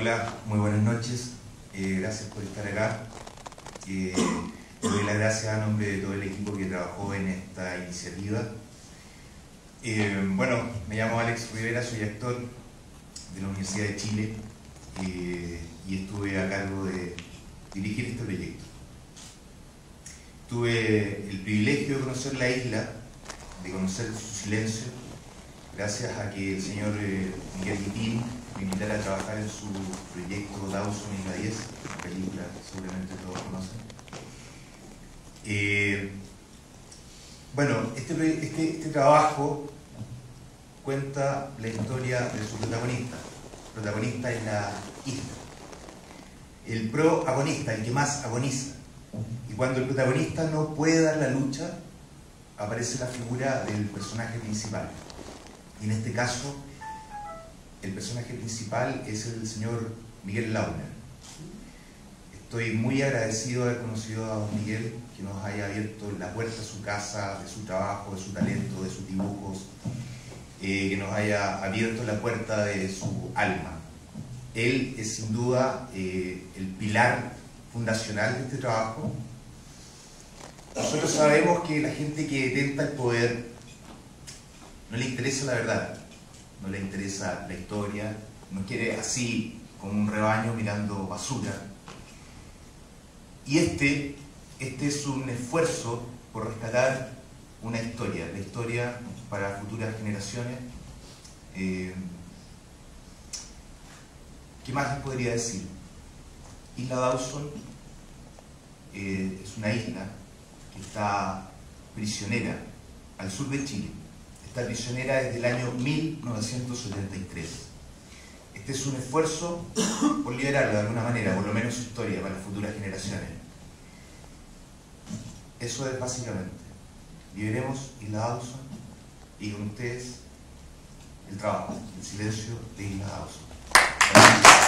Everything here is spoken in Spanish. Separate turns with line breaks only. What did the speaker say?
Hola, muy buenas noches. Eh, gracias por estar acá. Eh, doy las gracias a nombre de todo el equipo que trabajó en esta iniciativa. Eh, bueno, me llamo Alex Rivera, soy actor de la Universidad de Chile eh, y estuve a cargo de dirigir este proyecto. Tuve el privilegio de conocer la isla, de conocer su silencio, gracias a que el señor Miguel Guitín me invitara a trabajar en su proyecto Dawson y la 10, película que seguramente todos conocen. Eh, bueno, este, este, este trabajo cuenta la historia de su protagonista. El protagonista es la isla. El proagonista, el que más agoniza. Y cuando el protagonista no puede dar la lucha, aparece la figura del personaje principal. Y en este caso, el personaje principal es el señor Miguel Launer. Estoy muy agradecido de haber conocido a don Miguel, que nos haya abierto la puerta de su casa, de su trabajo, de su talento, de sus dibujos, eh, que nos haya abierto la puerta de su alma. Él es sin duda eh, el pilar fundacional de este trabajo. Nosotros sabemos que la gente que detenta el poder no le interesa la verdad, no le interesa la historia, no quiere así como un rebaño mirando basura. Y este, este es un esfuerzo por rescatar una historia, la historia para futuras generaciones. Eh, ¿Qué más les podría decir? Isla Dawson eh, es una isla que está prisionera al sur de Chile. Está prisionera desde el año 1973. Este es un esfuerzo por liberarla de alguna manera, por lo menos su historia para las futuras generaciones. Eso es básicamente. Liberemos Isla Dawson y con ustedes el trabajo, el silencio de Isla Dawson.